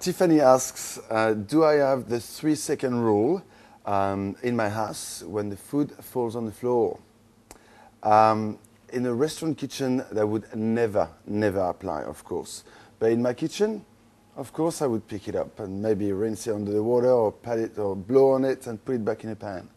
Tiffany asks, uh, do I have the three second rule um, in my house when the food falls on the floor? Um, in a restaurant kitchen, that would never, never apply, of course. But in my kitchen, of course, I would pick it up and maybe rinse it under the water or pat it or blow on it and put it back in a pan.